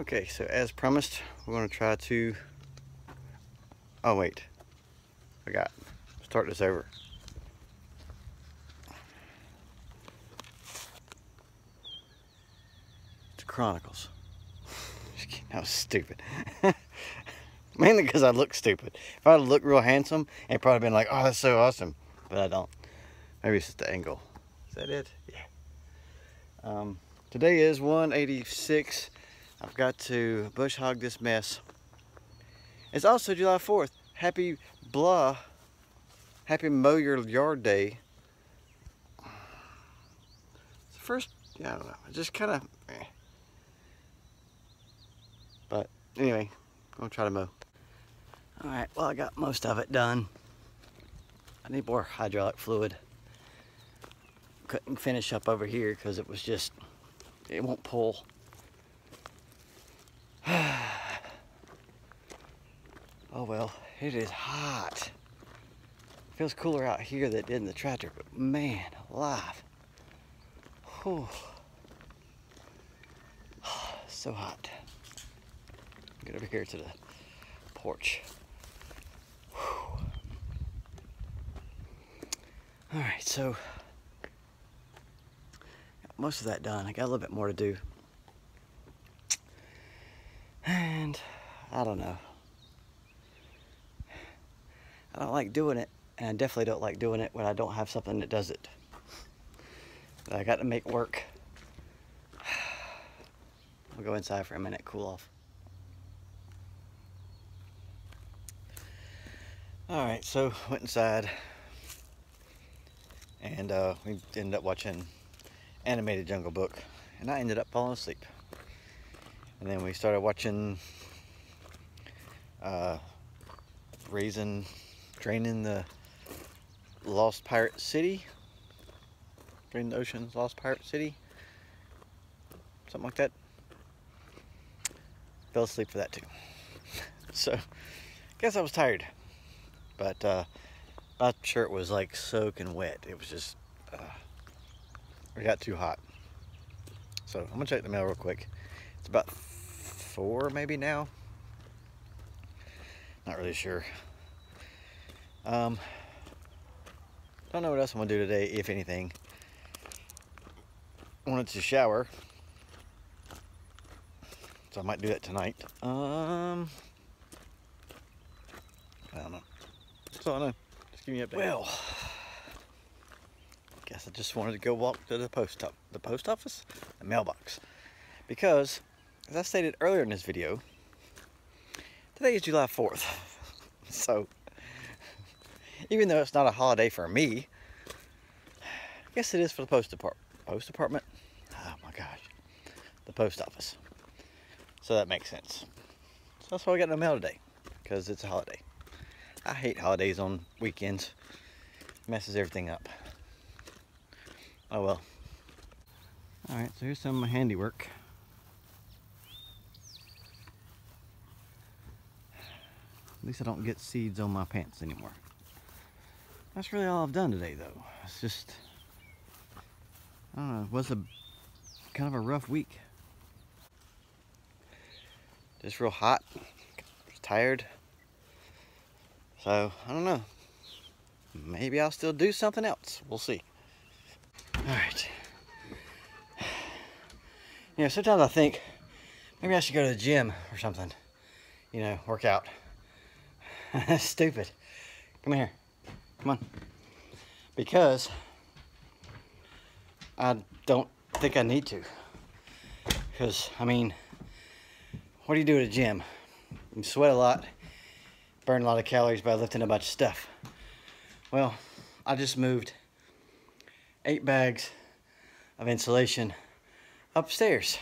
Okay, so as promised, we're to try to... Oh, wait. I got, Start this over. The Chronicles. That was stupid. Mainly because I look stupid. If I looked real handsome, it'd probably been like, oh, that's so awesome. But I don't. Maybe it's just the angle. Is that it? Yeah. Um, today is 186 I've got to bush hog this mess. It's also July 4th. Happy blah. Happy mow your yard day. It's the first, yeah, I don't know. I just kind of, eh. But anyway, I'm gonna try to mow. All right, well, I got most of it done. I need more hydraulic fluid. Couldn't finish up over here because it was just, it won't pull. Oh well, it is hot. Feels cooler out here than in the tractor, but man, alive. Whew. so hot. Get over here to the porch. All right, so got most of that done. I got a little bit more to do. And I don't know. I don't like doing it, and I definitely don't like doing it when I don't have something that does it. But I got to make work. We'll go inside for a minute, cool off. All right, so went inside, and uh, we ended up watching animated Jungle Book, and I ended up falling asleep. And then we started watching uh, raising, draining the Lost Pirate City. Draining the ocean's Lost Pirate City. Something like that. Fell asleep for that too. so, guess I was tired. But uh, my shirt was like soaking wet. It was just, uh, it got too hot. So I'm gonna check the mail real quick. It's about four maybe now. Not really sure. Um, don't know what else I'm gonna do today, if anything. I wanted to shower. So I might do that tonight. Um, I don't know. That's all I know. Just give me an update. Well, I guess I just wanted to go walk to the post up the post office, the mailbox, because as I stated earlier in this video, today is July 4th. so, even though it's not a holiday for me, I guess it is for the post department. Post department? Oh my gosh. The post office. So that makes sense. So that's why I got no mail today, because it's a holiday. I hate holidays on weekends. messes everything up. Oh well. Alright, so here's some of my handiwork. At least I don't get seeds on my pants anymore. That's really all I've done today though. It's just, I don't know, it was a kind of a rough week. Just real hot, tired. So, I don't know. Maybe I'll still do something else. We'll see. All right. You know, sometimes I think maybe I should go to the gym or something. You know, work out. That's stupid. Come here. Come on. Because I don't think I need to. Because, I mean, what do you do at a gym? You sweat a lot, burn a lot of calories by lifting a bunch of stuff. Well, I just moved eight bags of insulation upstairs.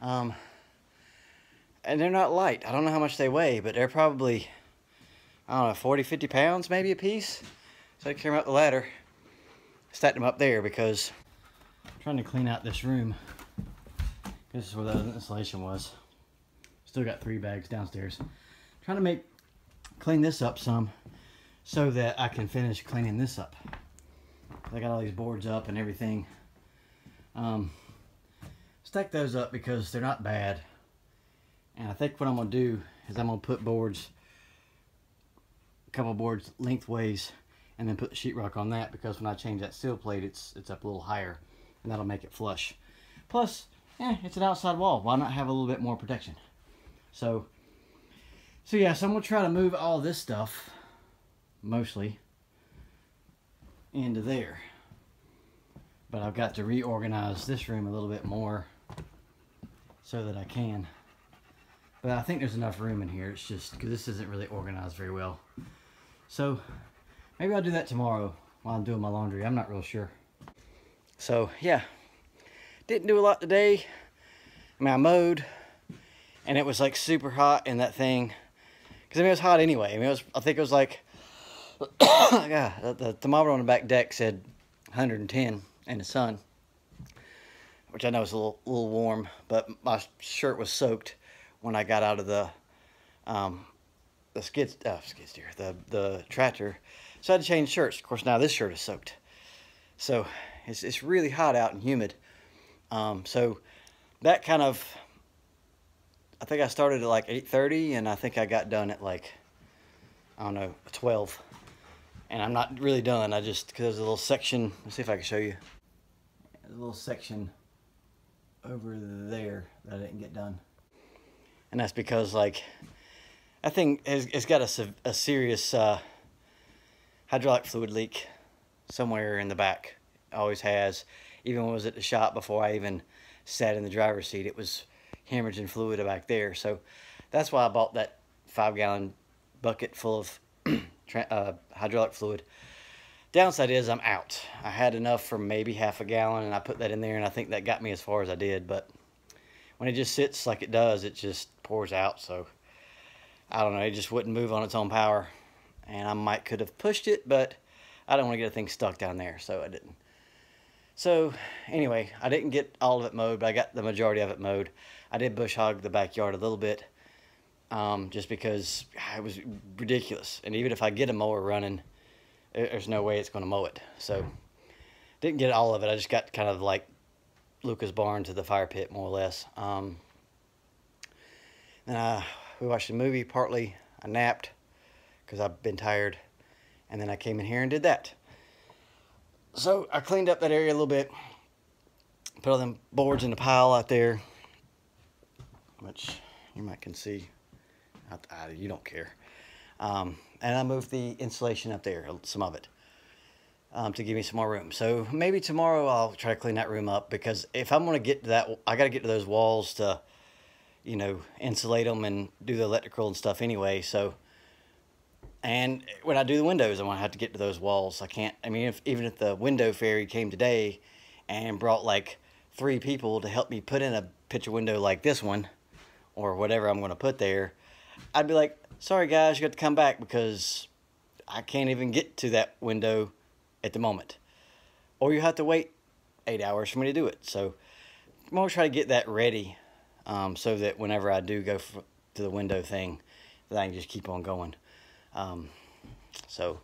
Um, and they're not light. I don't know how much they weigh, but they're probably I don't know, 40, 50 pounds maybe a piece. So I came up the ladder, stacked them up there because I'm trying to clean out this room. This is where the insulation was. Still got three bags downstairs. Trying to make, clean this up some so that I can finish cleaning this up. I got all these boards up and everything. Um, stack those up because they're not bad. And I think what I'm gonna do is I'm gonna put boards, couple boards lengthways, and then put the sheetrock on that because when I change that steel plate, it's it's up a little higher, and that'll make it flush. Plus, yeah, it's an outside wall. Why not have a little bit more protection? So, so yeah, so I'm gonna try to move all this stuff, mostly, into there. But I've got to reorganize this room a little bit more so that I can. But I think there's enough room in here. It's just because this isn't really organized very well. So maybe I'll do that tomorrow while I'm doing my laundry. I'm not real sure. So yeah, didn't do a lot today. I mean, I mowed and it was like super hot in that thing. Cause I mean, it was hot anyway. I mean, it was, I think it was like, the, the thermometer on the back deck said 110 in the sun, which I know is a little, little warm, but my shirt was soaked when I got out of the, um, the skid, uh, skid steer, the, the tractor. So I had to change shirts. Of course, now this shirt is soaked. So it's, it's really hot out and humid. Um, so that kind of, I think I started at like 8.30 and I think I got done at like, I don't know, 12. And I'm not really done. I just, because there's a little section, let's see if I can show you. a little section over there that I didn't get done. And that's because like, I think it's, it's got a, a serious uh, hydraulic fluid leak somewhere in the back. Always has. Even when I was at the shop before I even sat in the driver's seat, it was hemorrhaging fluid back there. So that's why I bought that five gallon bucket full of uh, hydraulic fluid. Downside is I'm out. I had enough for maybe half a gallon and I put that in there and I think that got me as far as I did. But when it just sits like it does, it just pours out. So I don't know, it just wouldn't move on its own power. And I might could have pushed it, but I don't want to get a thing stuck down there, so I didn't. So anyway, I didn't get all of it mowed, but I got the majority of it mowed. I did bush hog the backyard a little bit, um, just because it was ridiculous. And even if I get a mower running, there's no way it's going to mow it. So didn't get all of it. I just got kind of like Lucas barn to the fire pit, more or less. Um, then I, we watched a movie, partly I napped because I've been tired. And then I came in here and did that. So I cleaned up that area a little bit. Put all them boards in the pile out there. Which you might can see. I, I, you don't care. Um, and I moved the insulation up there, some of it. Um, to give me some more room. So maybe tomorrow I'll try to clean that room up because if I'm going to get to that, I got to get to those walls to, you know, insulate them and do the electrical and stuff anyway. So and when I do the windows, I'm gonna have to get to those walls. I can't. I mean, if even if the window fairy came today and brought like three people to help me put in a picture window like this one, or whatever I'm gonna put there, I'd be like, "Sorry guys, you got to come back because I can't even get to that window at the moment." Or you have to wait eight hours for me to do it. So I'm gonna try to get that ready, um, so that whenever I do go to the window thing, that I can just keep on going. Um, so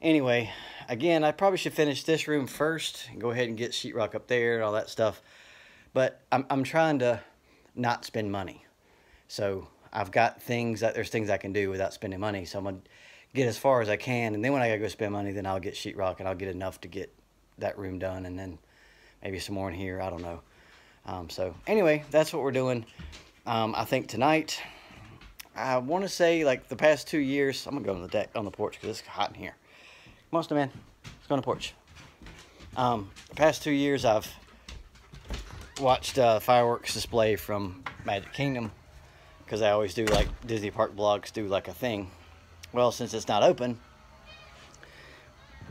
anyway, again, I probably should finish this room first and go ahead and get sheetrock up there and all that stuff. But I'm, I'm trying to not spend money. So I've got things that there's things I can do without spending money. So I'm going to get as far as I can. And then when I got to go spend money, then I'll get sheetrock and I'll get enough to get that room done. And then maybe some more in here. I don't know. Um, so anyway, that's what we're doing. Um, I think tonight I want to say like the past two years, I'm gonna go on the deck, on the porch because it's hot in here. Come on, man, let's go on the porch. Um, the past two years, I've watched uh, fireworks display from Magic Kingdom because I always do like Disney Park blogs do like a thing. Well, since it's not open,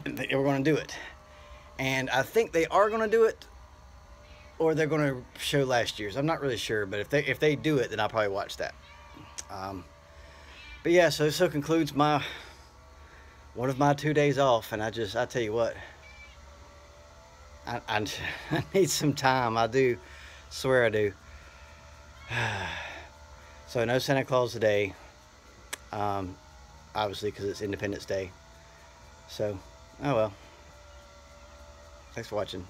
we're gonna do it, and I think they are gonna do it, or they're gonna show last year's. I'm not really sure, but if they if they do it, then I'll probably watch that. Um, but yeah, so so concludes my one of my two days off, and I just I tell you what, I, I, I need some time. I do, swear I do. so no Santa Claus today, um, obviously because it's Independence Day. So, oh well. Thanks for watching.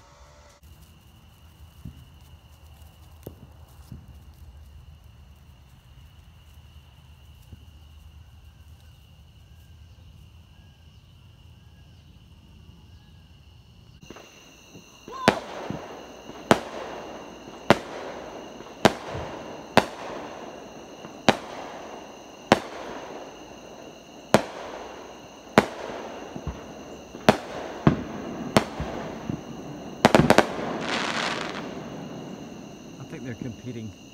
They're